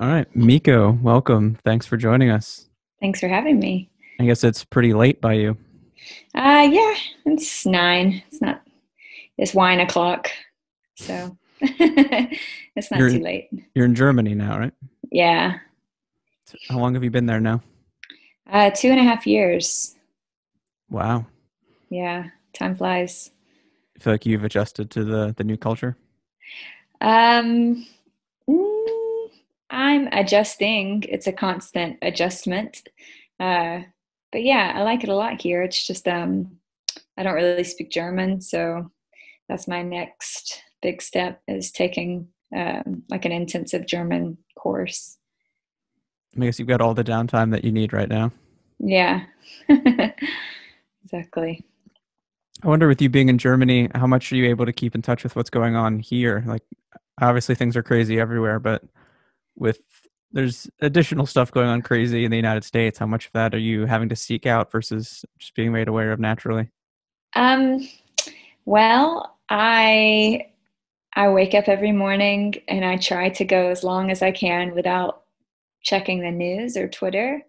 All right, Meiko, welcome. Thanks for joining us. Thanks for having me. I guess it's pretty late by you. Uh yeah, it's nine. It's not it's wine o'clock. So it's not You're- too late. You're in Germany now, right? Yeah. How long have you been there now? Uh two and a half years. Wow. Yeah. Time flies. I feel like you've adjusted to the the new culture. Um I'm adjusting. It's a constant adjustment. Uh but yeah, I like it a lot here. It's just um I don't really speak German, so that's my next big step is taking um, like an intensive German course. I guess you've got all the downtime that you need right now. Yeah. exactly. I wonder, with you being in Germany, how much are you able to keep in touch with what's going on here? Like, obviously things are crazy everywhere, but with there's additional stuff going on crazy in the United States. How much of that are you having to seek out versus just being made aware of naturally? Um well, I I wake up every morning and I try to go as long as I can without checking the news or Twitter.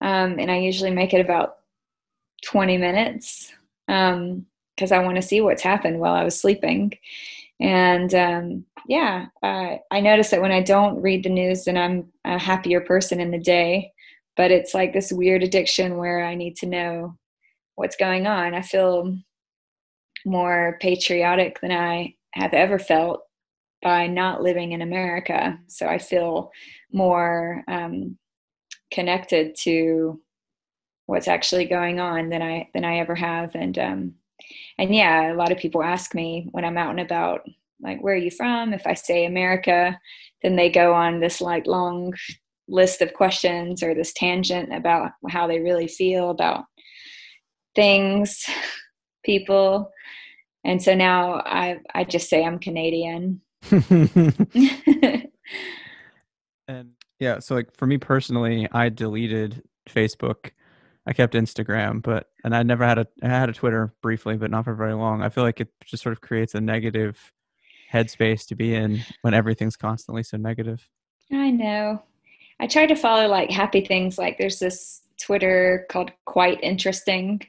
Um, and I usually make it about 20 minutes because I want to see what's happened while I was sleeping. And um, yeah, I I notice that when I don't read the news, then I'm a happier person in the day. But it's like this weird addiction where I need to know what's going on. I feel more patriotic than I have ever felt by not living in America. So I feel more um, connected to what's actually going on than I than I ever have. And um, and yeah, a lot of people ask me when I'm out and about, like, where are you from? If I say America, then they go on this like long list of questions or this tangent about how they really feel about things, people. And so now I I just say I'm Canadian. and yeah, so like for me personally, I deleted Facebook. I kept Instagram, but and I never had a I had a Twitter briefly, but not for very long. I feel like it just sort of creates a negative headspace to be in when everything's constantly so negative. I know. I try to follow like happy things. Like there's this Twitter called Quite Interesting,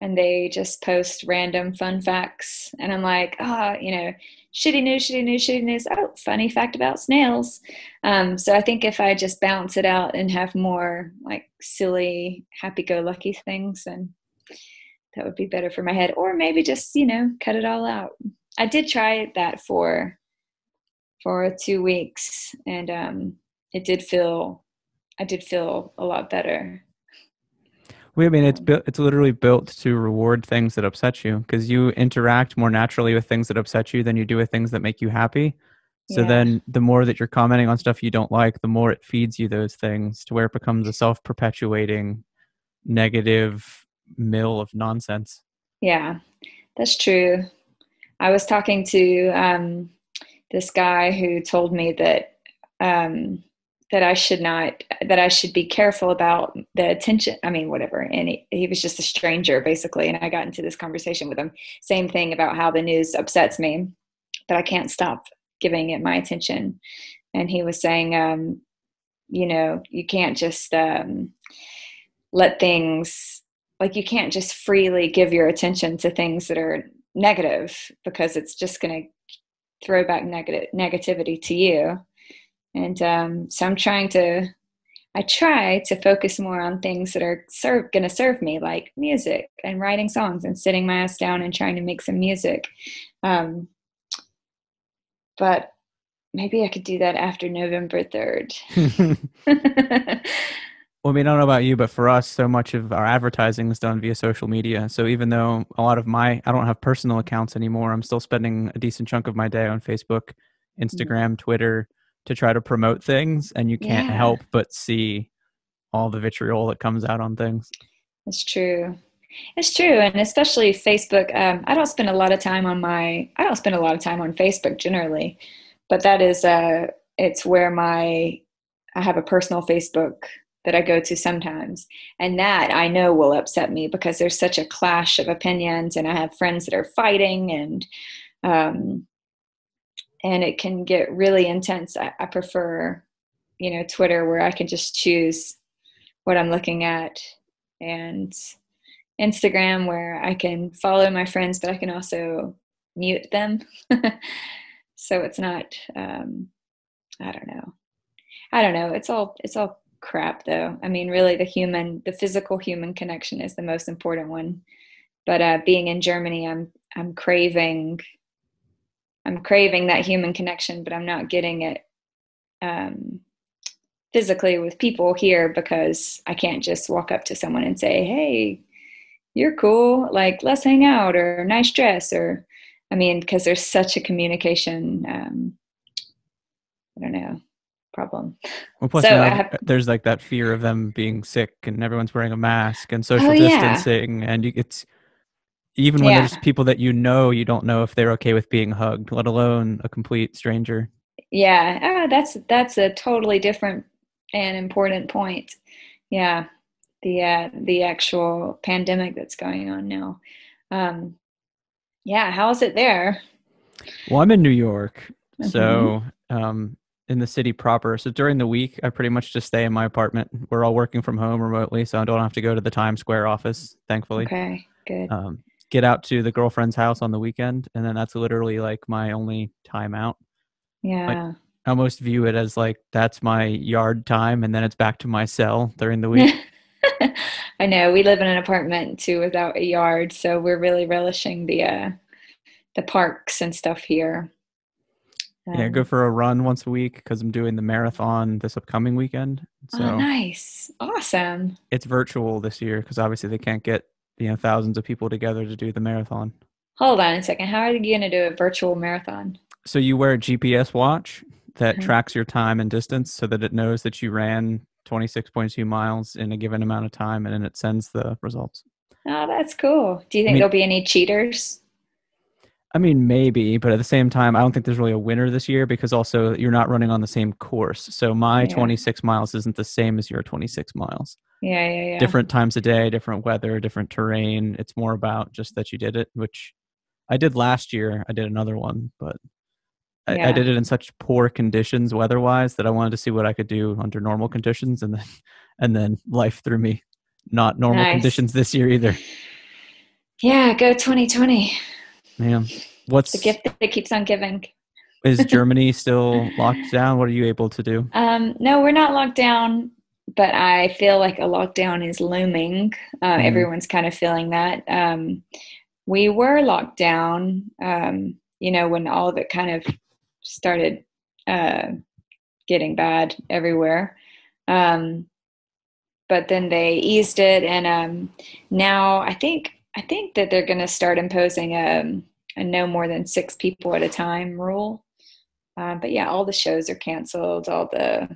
and they just post random fun facts. And I'm like, ah, you know, shitty news, shitty news, shitty news. Oh, funny fact about snails. Um, so I think if I just balance it out and have more like silly, happy-go-lucky things, then that would be better for my head. Or maybe just you know cut it all out. I did try that for for two weeks, and um, it did feel I did feel a lot better. Well, I mean, it's built. It's literally built to reward things that upset you because you interact more naturally with things that upset you than you do with things that make you happy. So Yeah. then, the more that you're commenting on stuff you don't like, the more it feeds you those things to where it becomes a self-perpetuating negative mill of nonsense. Yeah, that's true. I was talking to um, this guy who told me that um, that I should not that I should be careful about the attention. I mean, whatever. And he, he was just a stranger, basically. And I got into this conversation with him. Same thing about how the news upsets me, but I can't stop giving it my attention. And he was saying, um, you know, you can't just um, let things like you can't just freely give your attention to things that are negative because it's just going to throw back negative negativity to you and um, so i'm trying to i try to focus more on things that are serve, going to serve me like music and writing songs and sitting my ass down and trying to make some music. Um, but maybe i could do that after november 3rd Well, I mean, I don't know about you, but for us, so much of our advertising is done via social media. So even though a lot of my, I don't have personal accounts anymore, I'm still spending a decent chunk of my day on Facebook, Instagram, Twitter to try to promote things. And you can't Yeah. help but see all the vitriol that comes out on things. It's true. It's true, and especially Facebook. Um, I don't spend a lot of time on my. I don't spend a lot of time on Facebook generally, but that is. Uh, it's where my. I have a personal Facebook that I go to sometimes, and that I know will upset me because there's such a clash of opinions, and I have friends that are fighting, and um, and it can get really intense. I, I prefer you know, Twitter where I can just choose what I'm looking at, and Instagram where I can follow my friends, but I can also mute them. so it's not, um, I don't know. I don't know. It's all, it's all crap though. I mean, really the human, the physical human connection is the most important one. But uh, being in Germany, I'm, I'm craving, I'm craving that human connection, but I'm not getting it um, physically with people here because I can't just walk up to someone and say, "Hey, you're cool. Like, let's hang out," or "Nice dress," or I mean, because there's such a communication. Um, I don't know problem. Well, plus so have, there's like that fear of them being sick, and everyone's wearing a mask and social oh, distancing, yeah. and you, it's even when yeah. there's people that you know, you don't know if they're okay with being hugged, let alone a complete stranger. Yeah, ah, that's that's a totally different and important point. Yeah, the uh, the actual pandemic that's going on now. Um, yeah, how is it there? Well, I'm in New York, mm-hmm. so um, in the city proper. So during the week, I pretty much just stay in my apartment. We're all working from home remotely, so I don't have to go to the Times Square office, thankfully. Okay, good. Um, get out to the girlfriend's house on the weekend, and then that's literally like my only time out. Yeah. Like, I almost view it as like that's my yard time, and then it's back to my cell during the week. I know we live in an apartment too without a yard, so we're really relishing the uh, the parks and stuff here. Um, yeah, go for a run once a week because I'm doing the marathon this upcoming weekend. So oh, nice, awesome! It's virtual this year because obviously they can't get you know thousands of people together to do the marathon. Hold on a second. How are you going to do a virtual marathon? So you wear a GPS watch that mm-hmm. tracks your time and distance so that it knows that you ran 26.2 miles in a given amount of time and then it sends the results. Oh, that's cool. Do you think I mean, there'll be any cheaters? I mean, maybe, but at the same time, I don't think there's really a winner this year because also you're not running on the same course. So my yeah. 26 miles isn't the same as your 26 miles. Yeah, yeah, yeah. Different times a day, different weather, different terrain. It's more about just that you did it, which I did last year. I did another one, but I, yeah. I, did it in such poor conditions weather-wise that I wanted to see what I could do under normal conditions, and then and then life threw me not normal nice. conditions this year either. Yeah, go 2020. Yeah, what's the gift that keeps on giving? is Germany still locked down? What are you able to do? Um, no, we're not locked down, but I feel like a lockdown is looming. Uh, mm. Everyone's kind of feeling that. Um, we were locked down, um, you know, when all of it kind of started uh, getting bad everywhere. Um, but then they eased it, and um, now I think I think that they're going to start imposing a, um, a, no more than six people at a time rule. Uh, but yeah, all the shows are canceled. All the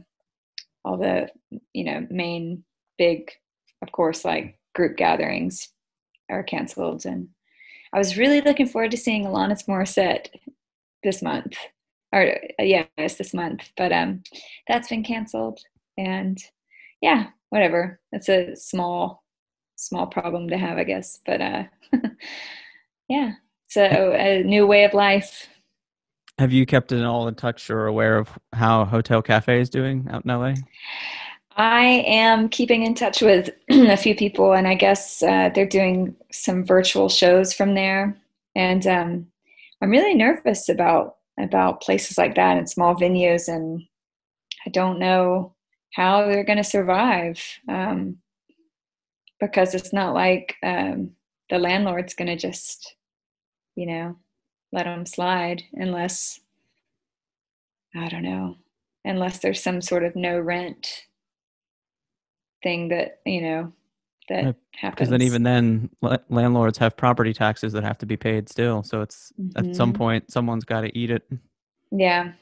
all the you know main big, of course, like group gatherings are canceled. And I was really looking forward to seeing Alanis Morissette this month or uh, yeah, it's this month, but um, that's been canceled. And yeah, whatever. That's a small, small problem to have, I guess. But uh, yeah, so a new way of life. Have you kept it all in touch or aware of how Hotel Cafe is doing out in LA? I am keeping in touch with a few people, and I guess uh, they're doing some virtual shows from there. And um, I'm really nervous about about places like that and small venues and i don't know how they're going to survive um, because it's not like um, the landlord's going to just you know let them slide unless i don't know unless there's some sort of no rent thing that you know that yeah, happens. Because then even then, landlords have property taxes that have to be paid still. So it's mm-hmm. at some mm-hmm. point someone's got to eat it. Yeah,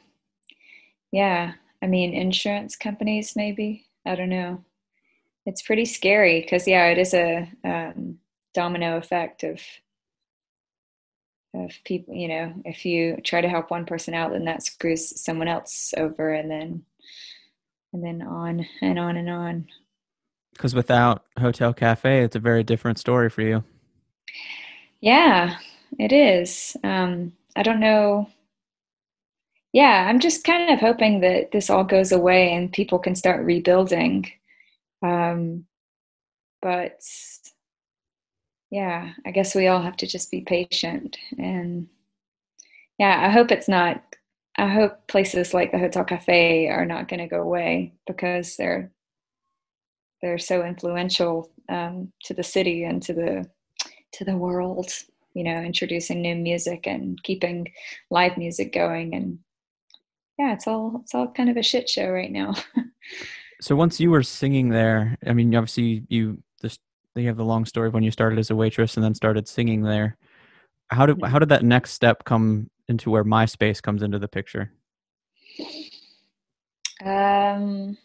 yeah. I mean, insurance companies maybe. I don't know. It's pretty scary because yeah, it is a um, domino effect of of people. You know, if you try to help one person out, then that screws someone else over, and then and then on and on and on. Because without Hotel Cafe, it's a very different story for you. Yeah, it is. Um, I don't know. yeah, I'm just kind of hoping that this all goes away and people can start rebuilding. Um, but yeah, I guess we all have to just be patient. And yeah, I hope it's not, I hope places like the Hotel Cafe are not going to go away because they're, they're so influential um, to the city and to the, to the world, you know, introducing new music and keeping live music going. And yeah, it's all, it's all kind of a shit show right now. so once you were singing there, I mean, obviously you just you have the long story of when you started as a waitress and then started singing there. How did how did that next step come into where MySpace comes into the picture? Um,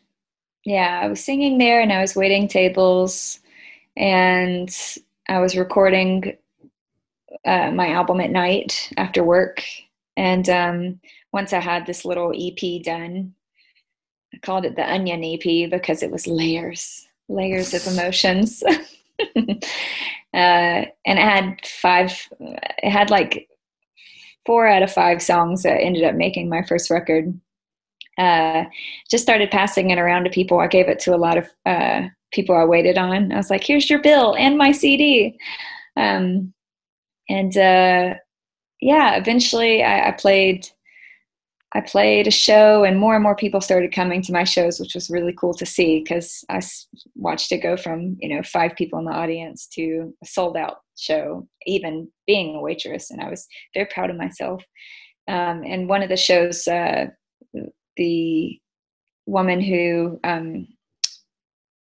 yeah, I was singing there and I was waiting tables and I was recording uh, my album at night after work. And um, once I had this little EP done, I called it the Onion EP because it was layers, layers of emotions. uh, and it had five, it had like four out of five songs that ended up making my first record. Uh, just started passing it around to people. I gave it to a lot of uh, people I waited on. I was like, "Here's your bill and my CD," um, and uh, yeah, eventually I, I played I played a show, and more and more people started coming to my shows, which was really cool to see because I watched it go from you know five people in the audience to a sold out show, even being a waitress, and I was very proud of myself. Um, and one of the shows, uh, the woman who um,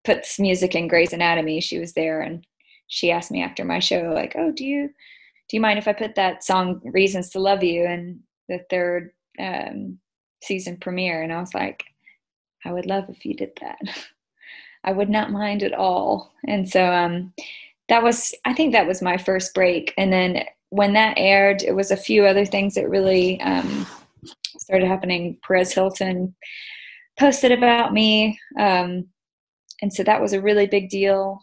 puts music in Grey's Anatomy, she was there, and she asked me after my show, like, "Oh, do you do you mind if I put that song "Reasons to Love You" in the third um, season premiere, and I was like, I would love if you did that. I would not mind at all. And so um, that was, I think that was my first break. And then when that aired, it was a few other things that really um, started happening. Perez Hilton posted about me. Um, and so that was a really big deal.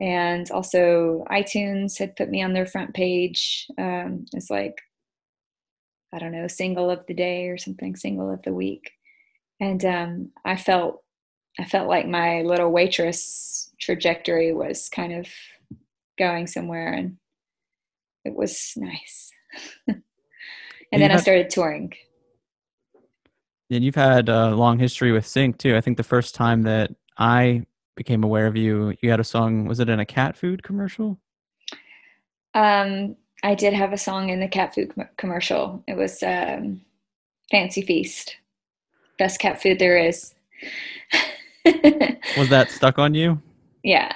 And also, iTunes had put me on their front page. Um, it's like I don't know, single of the day or something, single of the week. And um, I felt I felt like my little waitress trajectory was kind of going somewhere and it was nice. and, then I started touring. And you've had a long history with Sync too. I think the first time that I became aware of you, you had a song, was it in a cat food commercial? Um, I did have a song in the cat food com- commercial. It was um, Fancy Feast, best cat food there is. was that stuck on you? Yeah,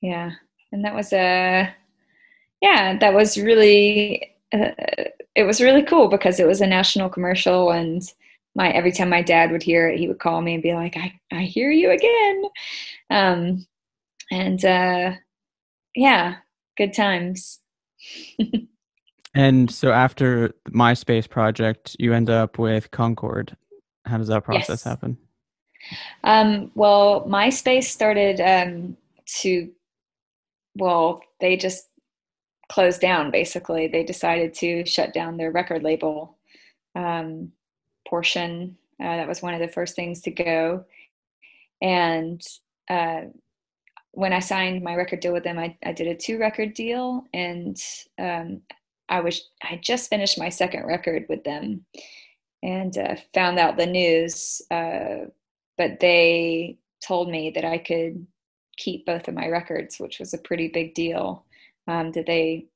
yeah, and that was a uh, yeah, that was really uh, it was really cool because it was a national commercial and my every time my dad would hear it he would call me and be like i i hear you again um and uh yeah good times and so after the MySpace project, you end up with Concord. How does that process yes. happen? Um, well, MySpace started um, to, well, they just closed down basically. They decided to shut down their record label um, portion. Uh, that was one of the first things to go. And uh, when I signed my record deal with them, I, I did a two record deal and um, I was I just finished my second record with them and uh, found out the news. Uh, but they told me that I could keep both of my records, which was a pretty big deal. Um, that they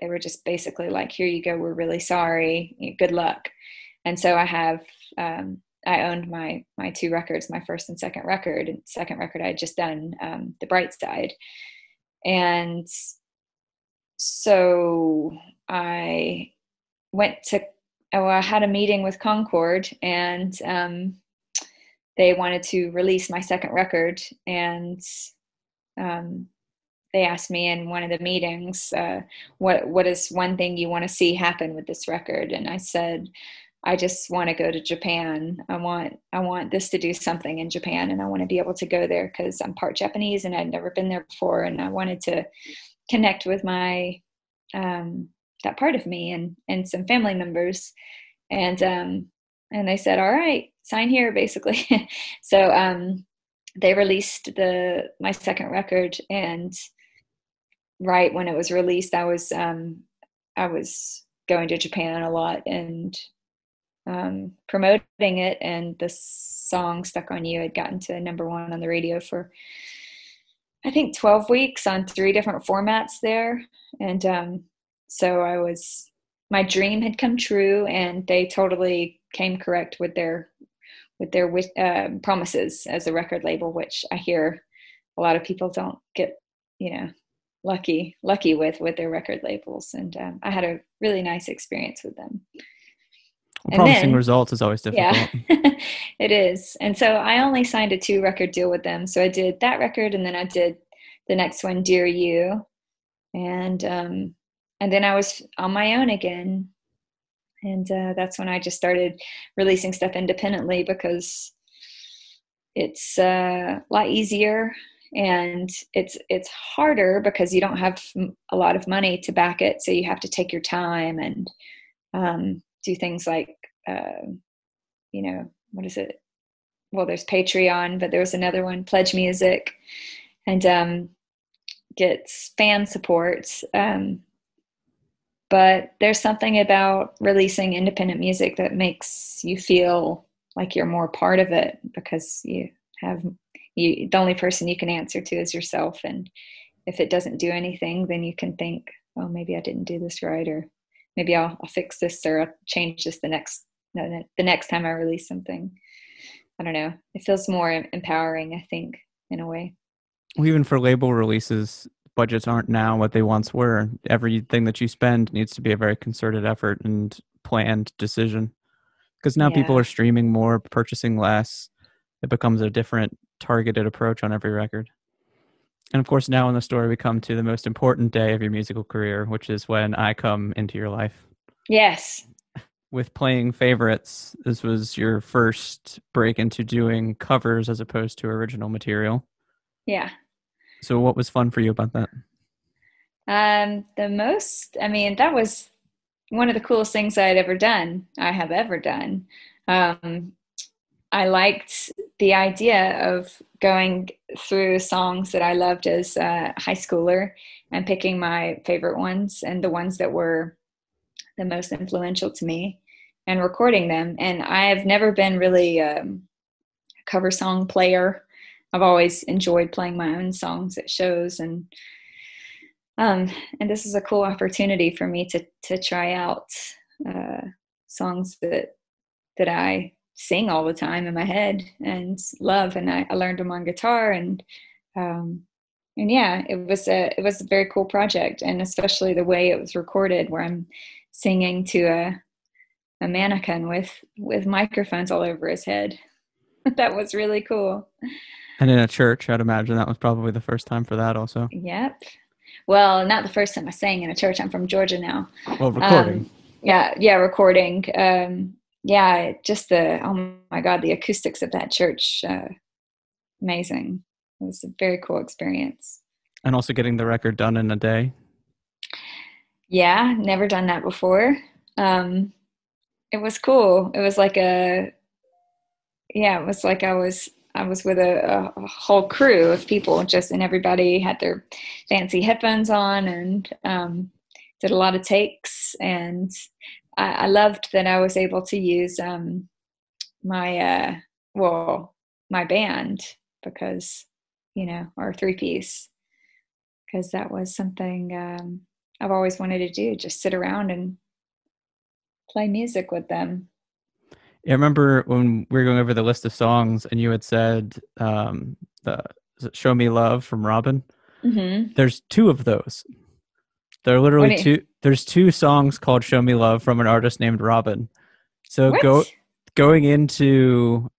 they were just basically like, "Here you go. We're really sorry. Good luck." And so I have um, I owned my my two records, my first and second record. And second record I had just done, um, The Bright Side, and so I went to. Oh, I had a meeting with Concord, and um, they wanted to release my second record, and um, they asked me in one of the meetings, uh, "What what is one thing you want to see happen with this record?" And I said, I just want to go to Japan. I want I want this to do something in Japan and I want to be able to go there cuz I'm part Japanese and I'd never been there before and I wanted to connect with my um, that part of me and and some family members and um, and they said, "All right, sign here," basically. so um, they released the my second record, and right when it was released, I was um, I was going to Japan a lot and um, promoting it, and the song "Stuck on You" had gotten to number one on the radio for I think 12 weeks on three different formats there. And um, so I was, my dream had come true and they totally came correct with their, with their uh, promises as a record label, which I hear a lot of people don't get, you know, lucky, lucky with, with their record labels. And um, I had a really nice experience with them. Well, promising then, results is always difficult. Yeah, it is. And so I only signed a two record deal with them. So I did that record and then I did the next one, Dear You. And um, and then I was on my own again. And uh, that's when I just started releasing stuff independently because it's uh, a lot easier and it's it's harder because you don't have a lot of money to back it so you have to take your time and um, do things like uh, you know what is it? Well there's patreon but there was another one pledge music and um, gets fan support um, but there's something about releasing independent music that makes you feel like you're more part of it because you have you the only person you can answer to is yourself and if it doesn't do anything then you can think oh maybe i didn't do this right or maybe I'll, I'll fix this or I'll change this the next the next time I release something. I don't know. It feels more empowering, I think, in a way. Well, even for label releases, budgets aren't now what they once were. Everything that you spend needs to be a very concerted effort and planned decision. Because now yeah. people are streaming more, purchasing less. It becomes a different targeted approach on every record. And of course, now in the story, we come to the most important day of your musical career, which is when I come into your life. Yes. With playing favorites, this was your first break into doing covers as opposed to original material. Yeah. So, what was fun for you about that? Um, the most, I mean, that was one of the coolest things I had ever done. I have ever done. Um, I liked the idea of going through songs that I loved as a high schooler and picking my favorite ones and the ones that were the most influential to me and recording them. And I've never been really um, a cover song player. I've always enjoyed playing my own songs at shows and um, and this is a cool opportunity for me to to try out uh, songs that that I sing all the time in my head and love and I, I learned them on guitar and um, and yeah it was a it was a very cool project and especially the way it was recorded where I'm singing to a a mannequin with with microphones all over his head. That was really cool. And in a church I'd imagine that was probably the first time for that also. Yep. Well not the first time I sang in a church. I'm from Georgia now. Well recording. Um, yeah yeah recording. Um, yeah, just the oh my god, the acoustics of that church, uh, amazing. It was a very cool experience. And also getting the record done in a day. Yeah, never done that before. Um, it was cool. It was like a yeah, it was like I was I was with a, a, whole crew of people, just and everybody had their fancy headphones on and um, did a lot of takes. And I, I loved that I was able to use um, my uh, well my band because you know our three piece because that was something um, I've always wanted to do just sit around and play music with them. Yeah, I remember when we were going over the list of songs and you had said um, the "Show Me Love" from Robin. Mm-hmm. There's two of those. There are literally two. There's two songs called "Show Me Love" from an artist named Robin. So what? go going into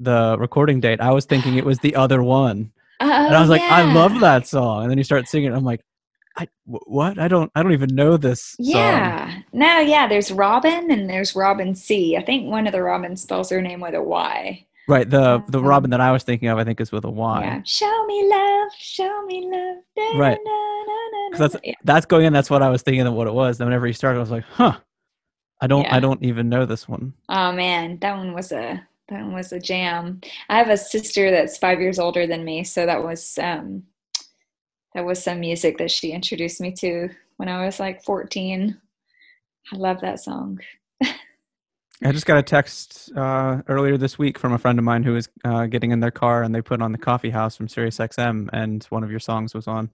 the recording date, I was thinking it was the other one, oh, and I oh, was like, yeah. I love that song. And then you start singing, I'm like, I what? I don't I don't even know this. Yeah. Song. No, yeah. There's Robin and there's Robin C. I think one of the Robins spells her name with a Y. Right. The the um, Robyn that I was thinking of, I think, is with a Y. Yeah. Show me love. Show me love. Da, right. that's yeah. that's going in. That's what I was thinking of what it was. Then whenever he started, I was like, huh. I don't. Yeah. I don't even know this one. Oh man, that one was a that one was a jam. I have a sister that's five years older than me, so that was um, that was some music that she introduced me to when I was like fourteen. I love that song. I just got a text uh, earlier this week from a friend of mine who was uh, getting in their car and they put on the Coffee House from Sirius XM, and one of your songs was on.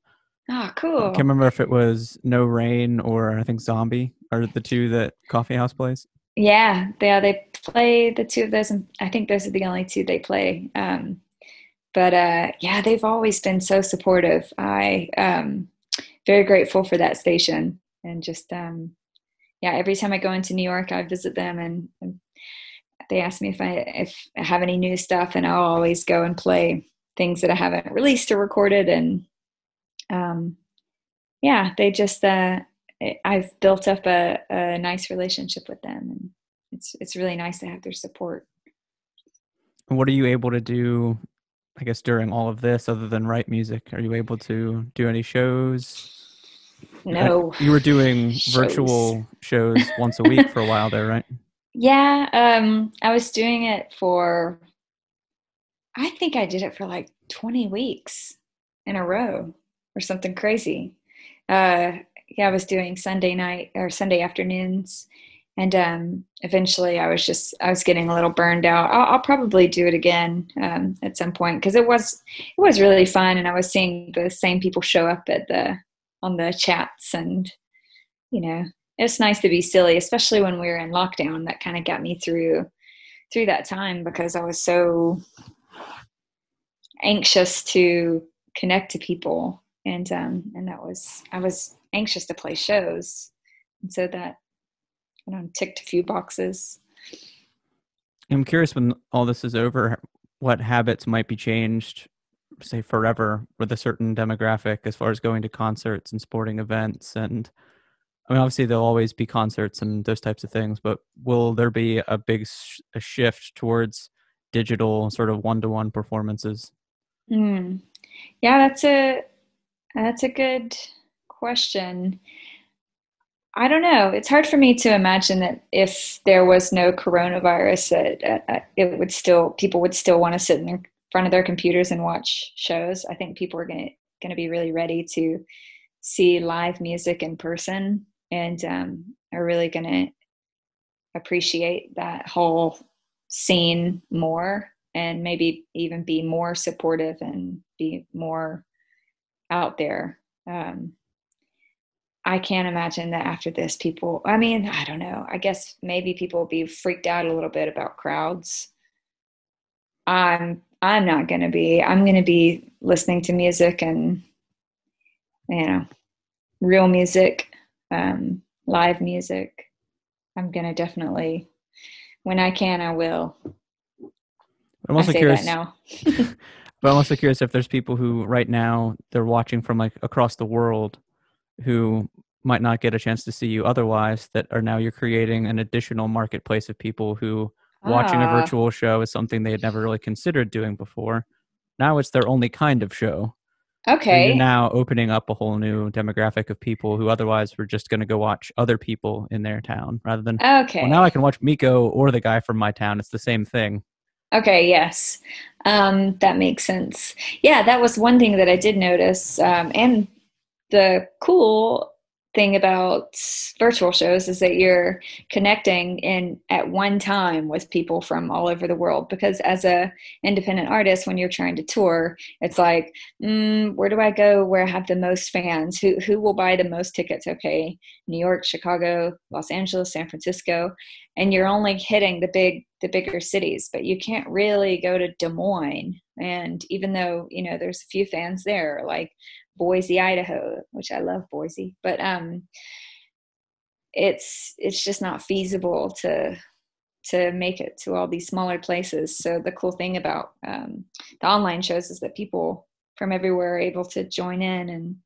Oh, cool. I can't remember if it was No Rain or I think Zombie are the two that Coffee House plays. Yeah, yeah, they play the two of those, and I think those are the only two they play. Um, but uh, yeah, they've always been so supportive. I um, very grateful for that station, and just um, yeah, every time I go into New York, I visit them, and, and they ask me if I if I have any new stuff, and I'll always go and play things that I haven't released or recorded, and um, yeah, they just uh, I've built up a, a nice relationship with them, and it's it's really nice to have their support. What are you able to do? I guess during all of this, other than write music, are you able to do any shows? No. You were doing shows. virtual shows once a week for a while there, right? Yeah, um, I was doing it for. I think I did it for like twenty weeks in a row, or something crazy. Uh, yeah, I was doing Sunday night or Sunday afternoons, and um, eventually I was just I was getting a little burned out. I'll, I'll probably do it again um, at some point because it was it was really fun, and I was seeing the same people show up at the on the chats, and you know it's nice to be silly, especially when we were in lockdown. That kind of got me through through that time because I was so anxious to connect to people. And um and that was i was anxious to play shows. And so that you know, ticked a few boxes. I'm curious when all this is over what habits might be changed say forever with a certain demographic as far as going to concerts and sporting events and i mean obviously there'll always be concerts and those types of things but will there be a big sh- a shift towards digital sort of one-to-one performances mm. yeah that's a that's a good question. I don't know. It's hard for me to imagine that if there was no coronavirus, that uh, it would still people would still want to sit in front of their computers and watch shows. I think people are going to going to be really ready to see live music in person, and um, are really going to appreciate that whole scene more, and maybe even be more supportive and be more out there. Um, I can't imagine that after this, people, I mean, I don't know. I guess maybe people will be freaked out a little bit about crowds. I'm, I'm not going to be, I'm going to be listening to music and, you know, real music, um, live music. I'm going to definitely, when I can, I will. I'm also curious now. But I'm also curious if there's people who right now they're watching from like across the world who might not get a chance to see you otherwise that are now you're creating an additional marketplace of people who watching a ah. virtual show is something they had never really considered doing before. Now it's their only kind of show. Okay. So you're now opening up a whole new demographic of people who otherwise were just going to go watch other people in their town rather than okay. Well, now I can watch Meiko or the guy from my town. It's the same thing. Okay, yes. Um, that makes sense. Yeah, that was one thing that I did notice. Um, and the cool thing about virtual shows is that you're connecting in at one time with people from all over the world. Because as a independent artist when you're trying to tour it's like mm, where do i go where i have the most fans? Who who will buy the most tickets? Okay new york chicago los angeles san francisco. And you're only hitting the big the bigger cities but you can't really go to des moines. And even though you know there's a few fans there like Boise, Idaho, which I love Boise, but um, it's it's just not feasible to to make it to all these smaller places. So the cool thing about um, the online shows is that people from everywhere are able to join in and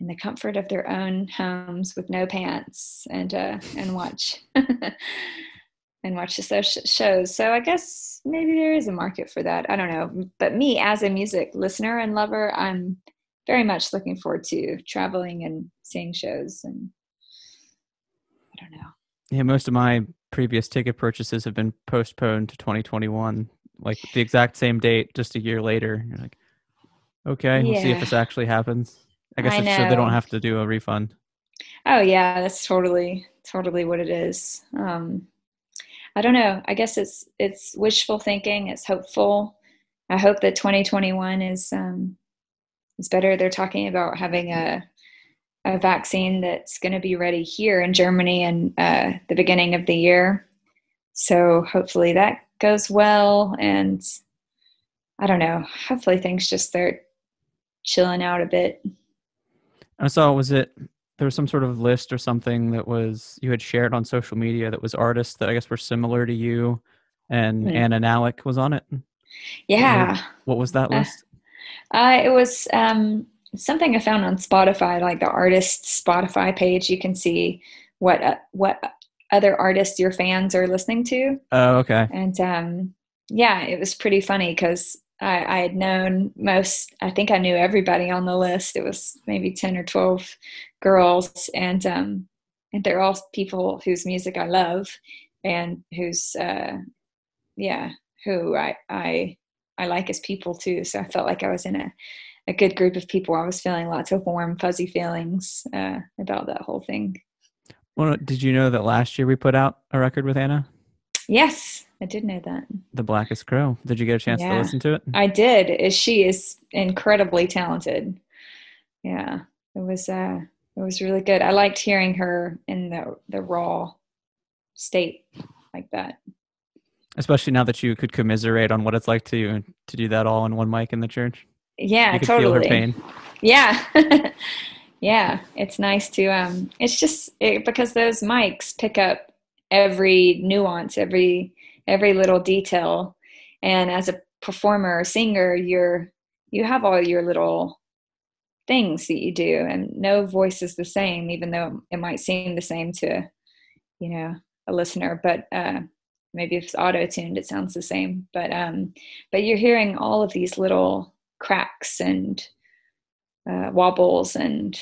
in the comfort of their own homes with no pants and uh, and watch and watch the shows. So I guess maybe there is a market for that. I don't know. But me as a music listener and lover, I'm very much looking forward to traveling and seeing shows and I don't know. Yeah, most of my previous ticket purchases have been postponed to 2021, like the exact same date, just a year later. You're like, okay, we'll see if this actually happens. I guess I it's so they don't have to do a refund. Oh yeah, that's totally totally what it is. Um, I don't know. I guess it's it's wishful thinking. It's hopeful. I hope that 2021 is um, is better. They're talking about having a a vaccine that's going to be ready here in Germany in uh, the beginning of the year. So hopefully that goes well. And I don't know. Hopefully things just start chilling out a bit. I saw was it there was some sort of list or something that was you had shared on social media that was artists that I guess were similar to you, and mm. Anna Nalick was on it. Yeah. What, what was that uh, list? Uh, uh, it was um, something I found on Spotify, like the artist Spotify page. You can see what uh, what other artists your fans are listening to. Oh, okay. And um, yeah, it was pretty funny because I, I, had known most. I think I knew everybody on the list. It was maybe ten or twelve girls, and um, and they're all people whose music I love, and whose uh, yeah, who I I I like as people too. So I felt like I was in a a good group of people. I was feeling lots of warm, fuzzy feelings uh, about that whole thing. Well, did you know that last year we put out a record with Anna? Yes, I did know that. The Blackest Crow. Did you get a chance yeah, to listen to it? I did. She is incredibly talented. Yeah, it was. Uh, it was really good. I liked hearing her in the the raw state like that. Especially now that you could commiserate on what it's like to to do that all in one mic in the church. Yeah, you could totally. Feel her pain. Yeah. yeah, it's nice to um it's just it, because those mics pick up every nuance, every every little detail. And as a performer or singer, you're you have all your little things that you do and no voice is the same even though it might seem the same to you know a listener but uh maybe if it's auto tuned it sounds the same but um but you're hearing all of these little cracks and uh, wobbles and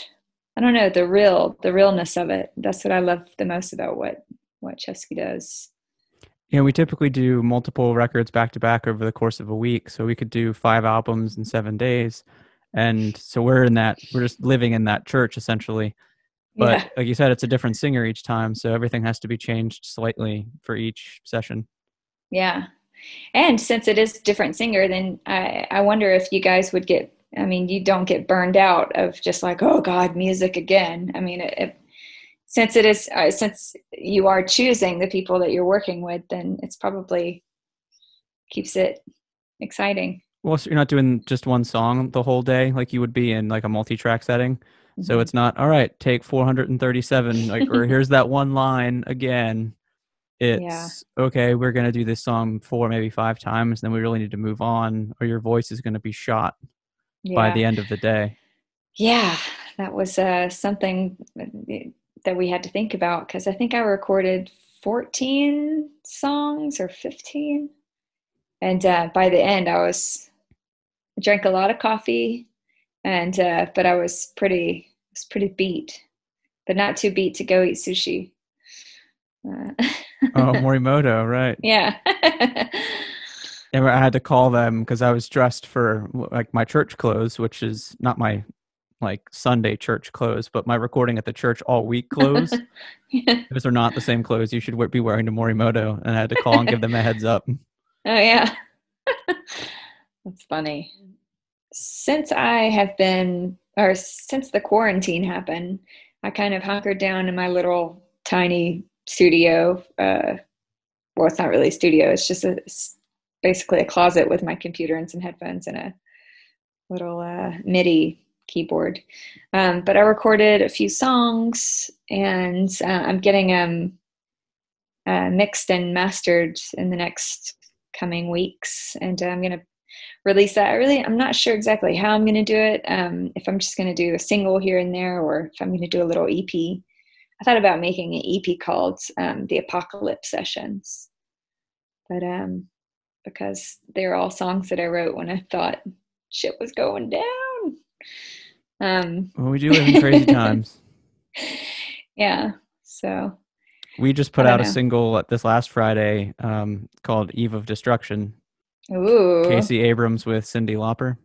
I don't know the real the realness of it. That's what I love the most about what what Chesky does. Yeah, we typically do multiple records back to back over the course of a week, so we could do five albums in seven days, and so we're in that we're just living in that church essentially. But yeah. like you said, it's a different singer each time, so everything has to be changed slightly for each session. Yeah, and since it is different singer then i i wonder if you guys would get i mean you don't get burned out of just like oh god music again i mean it, since it is uh, since you are choosing the people that you're working with then it's probably keeps it exciting well so you're not doing just one song the whole day like you would be in like a multi-track setting mm-hmm. so it's not all right take 437 like or here's that one line again it's yeah. okay we're going to do this song four maybe five times then we really need to move on or your voice is going to be shot yeah. by the end of the day yeah that was uh, something that we had to think about because i think i recorded 14 songs or 15 and uh, by the end i was I drank a lot of coffee and uh, but i was pretty was pretty beat but not too beat to go eat sushi uh, oh, Morimoto, right? Yeah. And I had to call them because I was dressed for like my church clothes, which is not my like Sunday church clothes, but my recording at the church all week clothes. yeah. Those are not the same clothes you should be wearing to Morimoto, and I had to call and give them a heads up. Oh yeah, that's funny. Since I have been, or since the quarantine happened, I kind of hunkered down in my little tiny studio. Uh, well, it's not really a studio. It's just a it's basically a closet with my computer and some headphones and a little uh, MIDI keyboard. Um, but I recorded a few songs, and uh, I'm getting them uh, mixed and mastered in the next coming weeks, and uh, I'm gonna release that. I really, I'm not sure exactly how I'm gonna do it. Um, if I'm just gonna do a single here and there, or if I'm gonna do a little EP. I thought about making an EP called um, the Apocalypse Sessions, but um, because they're all songs that I wrote when I thought shit was going down. Um, well, we do live in crazy times. Yeah. So, We just put out know. a single this last Friday um, called "Eve of Destruction." Ooh. Casey Abrams with Cyndi Lauper.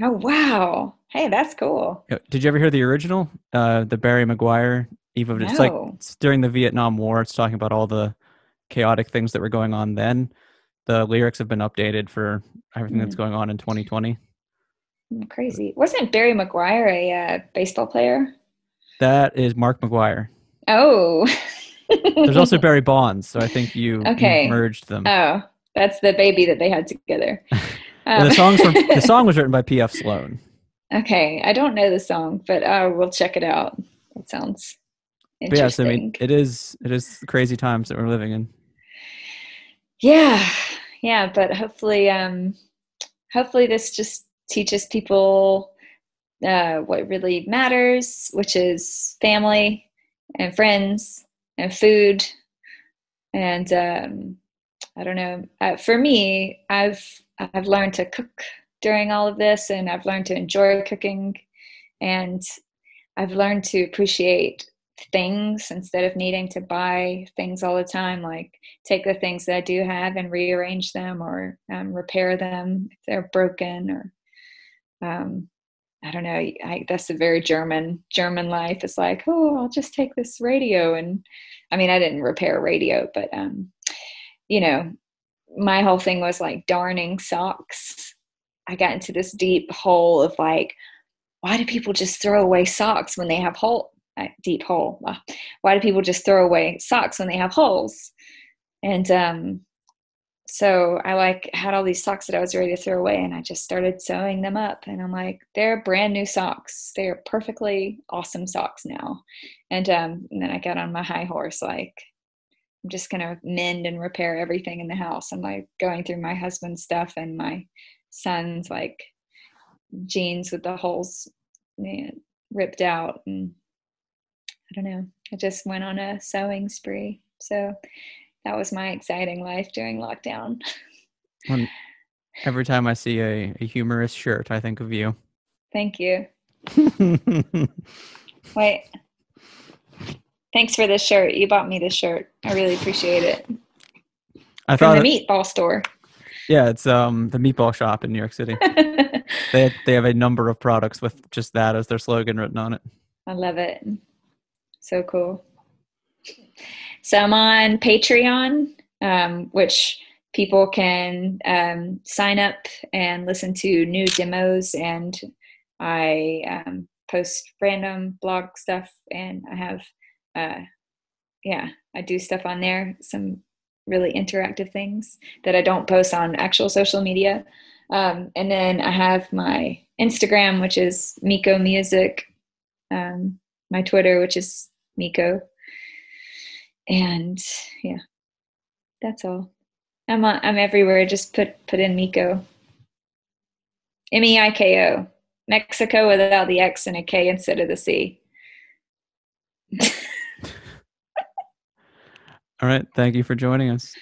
Oh wow! Hey, that's cool. Did you ever hear the original? Uh, the Barry McGuire Eve of no. It's like it's during the Vietnam War. It's talking about all the chaotic things that were going on then. The lyrics have been updated for everything mm. that's going on in 2020. Crazy. Wasn't Barry McGuire a uh, baseball player? That is Mark McGwire. Oh. There's also Barry Bonds, so I think you, okay. you merged them. Oh, that's the baby that they had together. Um, the song's from the song was written by P.F. Sloan. Okay, I don't know the song, but uh, we'll check it out. It sounds interesting. But yes, I mean it is it is crazy times that we're living in. Yeah, yeah, but hopefully, um, hopefully this just teaches people uh, what really matters, which is family and friends and food. And um, I don't know. Uh, for me, I've I've learned to cook during all of this, and I've learned to enjoy cooking, and I've learned to appreciate things instead of needing to buy things all the time like take the things that i do have and rearrange them or um, repair them if they're broken or um, i don't know I, that's a very german german life it's like oh i'll just take this radio and i mean i didn't repair a radio but um, you know my whole thing was like darning socks i got into this deep hole of like why do people just throw away socks when they have hole deep hole. Why do people just throw away socks when they have holes? And um, so I like had all these socks that I was ready to throw away, and I just started sewing them up. And I'm like, they're brand new socks. They're perfectly awesome socks now. And, um, and then I got on my high horse, like I'm just gonna mend and repair everything in the house. I'm like going through my husband's stuff and my son's like jeans with the holes ripped out and I don't know. I just went on a sewing spree. So that was my exciting life during lockdown. When, every time I see a, a humorous shirt, I think of you. Thank you. Wait. Thanks for this shirt. You bought me this shirt. I really appreciate it. I thought From the meatball store. Yeah, it's um the meatball shop in New York City. they they have a number of products with just that as their slogan written on it. I love it. So cool. So I'm on Patreon, um, which people can um, sign up and listen to new demos, and I um, post random blog stuff, and I have, uh, yeah, I do stuff on there. Some really interactive things that I don't post on actual social media. Um, and then I have my Instagram, which is Meiko Music, um, my Twitter, which is Meiko. And yeah, that's all. I'm on, I'm everywhere. Just put put in Meiko. M E I K O. Mexico without the X and a K instead of the C. all right. Thank you for joining us.